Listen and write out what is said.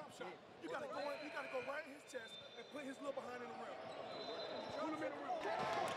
jump shot. You gotta go in, you gotta go right in his chest and put his little behind in the rim. Put him in the rim.